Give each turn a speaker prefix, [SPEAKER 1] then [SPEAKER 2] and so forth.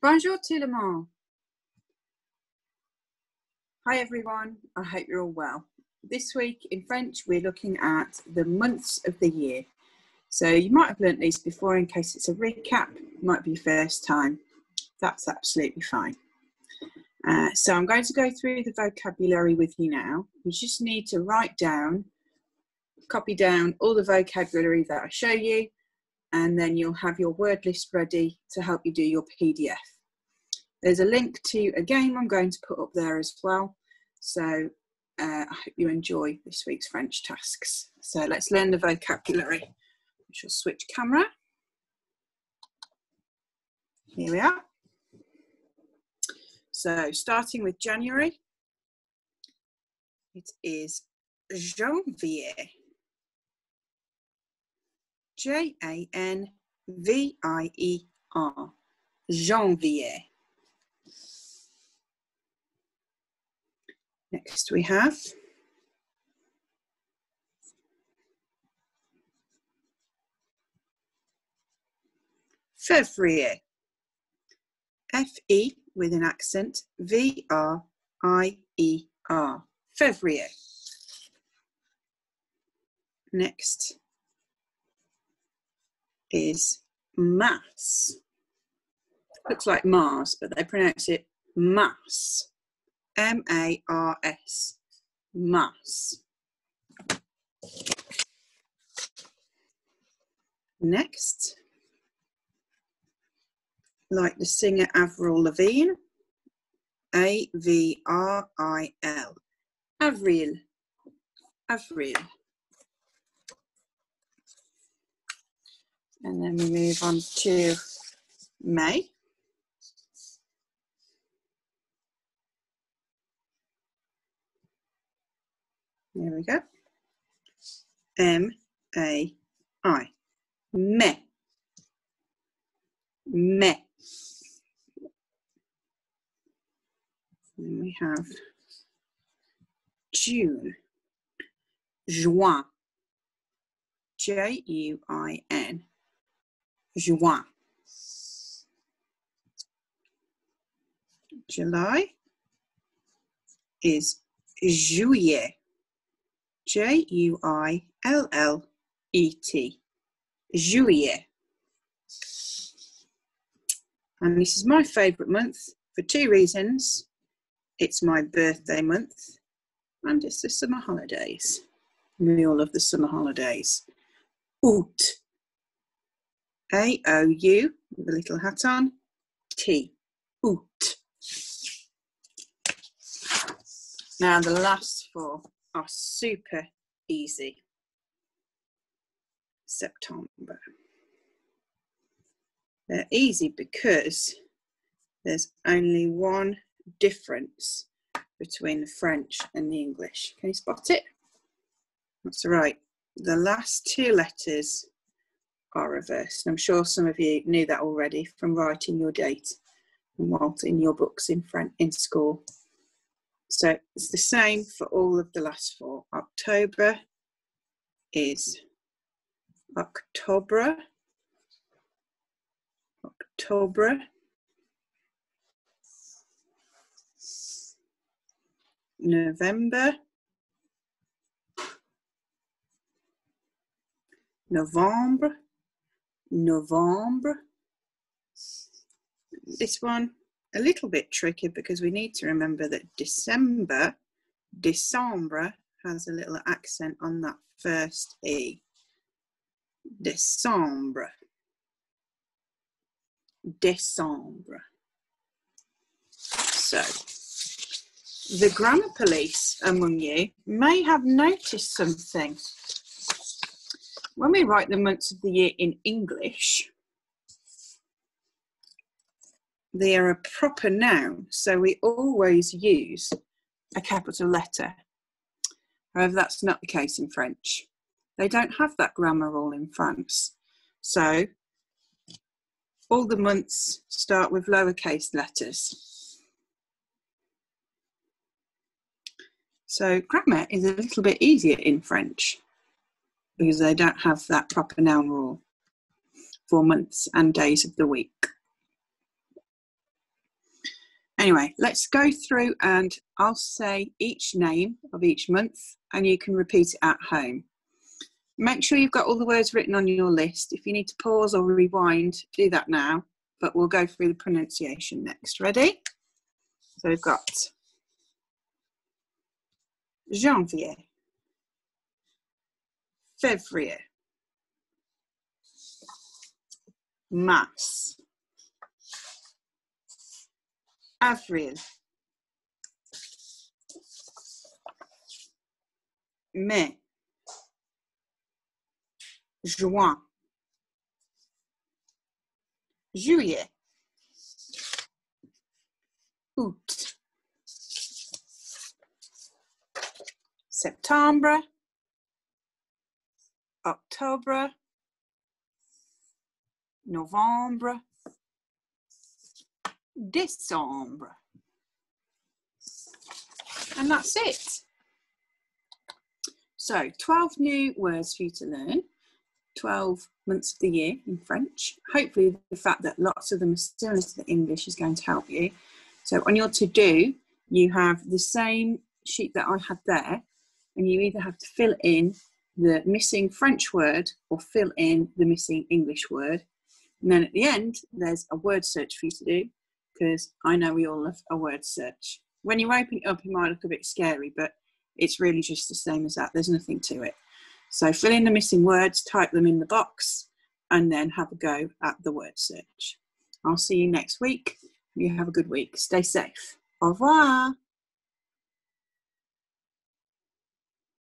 [SPEAKER 1] Bonjour tout le monde. Hi everyone, I hope you're all well. This week in French, we're looking at the months of the year. So you might have learnt these before in case it's a recap, it might be your first time. That's absolutely fine. Uh, so I'm going to go through the vocabulary with you now. You just need to write down, copy down all the vocabulary that I show you, and then you'll have your word list ready to help you do your PDF. There's a link to a game I'm going to put up there as well. So uh, I hope you enjoy this week's French tasks. So let's learn the vocabulary. We shall switch camera. Here we are. So starting with January, it is janvier. J A N V I E R. Janvier. Next we have Février. F E with an accent, V R I E R. Février. Next is mass. Looks like Mars, but they pronounce it mass. M A R S. Mass. Next, like the singer Avril Lavigne, A V R I L. Avril. Avril. And then we move on to May. There we go. M A I. Me. Me. Then we have June. Juin. J U I N. Juin. July is juillet. J U I L L E T. Juillet. And this is my favourite month for two reasons. It's my birthday month and it's the summer holidays. We all love the summer holidays. Août. A O U with a little hat on. T. Août. Now the last four are super easy. September. They're easy because there's only one difference between the French and the English. Can you spot it? That's right. The last two letters are reversed. And I'm sure some of you knew that already from writing your date and in your books in front, in school. So it's the same for all of the last four. October is octobre, octobre, November, novembre, November. This one a little bit tricky because we need to remember that December, décembre has a little accent on that first E. Décembre. Décembre. So, the grammar police among you may have noticed something. When we write the months of the year in English, they are a proper noun, so we always use a capital letter. However, that's not the case in French. They don't have that grammar rule in France. So all the months start with lowercase letters. So grammar is a little bit easier in French because they don't have that proper noun rule for months and days of the week. Anyway, let's go through and I'll say each name of each month and you can repeat it at home. Make sure you've got all the words written on your list. If you need to pause or rewind, do that now, but we'll go through the pronunciation next. Ready? So we've got janvier, février, mars, avril, mai, juin, juillet, août, septembre, octobre, novembre, décembre. And that's it. So 12 new words for you to learn, 12 months of the year in French. Hopefully the fact that lots of them are similar to the English is going to help you. So on your to-do, you have the same sheet that I had there, and you either have to fill in the missing French word or fill in the missing English word. And then at the end, there's a word search for you to do because I know we all love a word search. When you open it up, it might look a bit scary, but it's really just the same as that. There's nothing to it. So fill in the missing words, type them in the box, and then have a go at the word search. I'll see you next week. You have a good week. Stay safe. Au revoir.